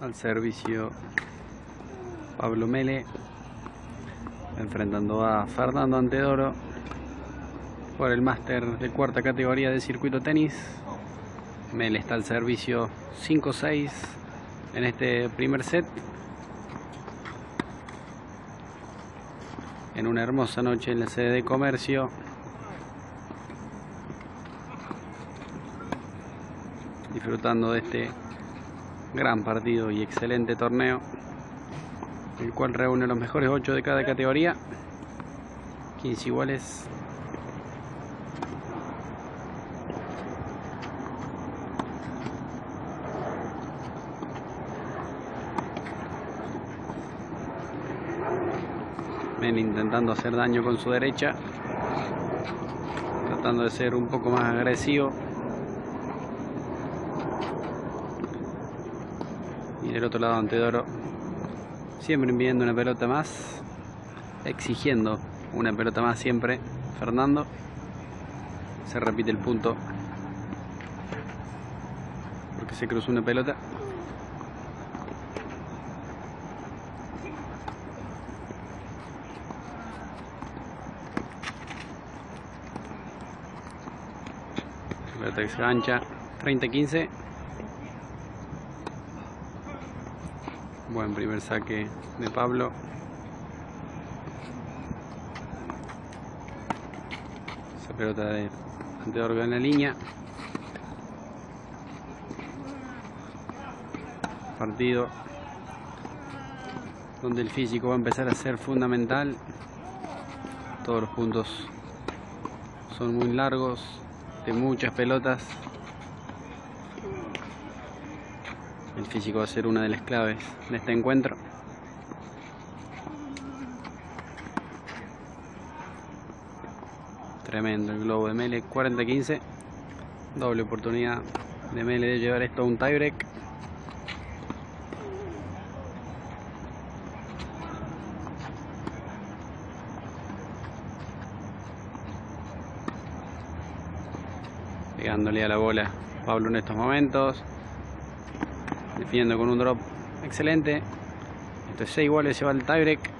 al servicio Pablo Mele enfrentando a Fernando Antedoro por el máster de cuarta categoría de circuito tenis. Mele está al servicio 5-6 en este primer set. En una hermosa noche en la sede de comercio. Disfrutando de este gran partido y excelente torneo, el cual reúne los mejores 8 de cada categoría, 15 iguales. Men intentando hacer daño con su derecha, tratando de ser un poco más agresivo. Y del otro lado Antedoro siempre enviando una pelota más, exigiendo una pelota más siempre. Fernando se repite el punto porque se cruzó una pelota. Pelota que se gancha 30-15. Buen primer saque de Pablo. Esa pelota de Antedorga en la línea. Partido donde el físico va a empezar a ser fundamental. Todos los puntos son muy largos, de muchas pelotas. El físico va a ser una de las claves de este encuentro. Tremendo el globo de Mele, 40-15. Doble oportunidad de Mele de llevar esto a un tiebreak. Pegándole a la bola Pablo en estos momentos definiendo con un drop excelente. Entonces 6 iguales se va al tiebreak.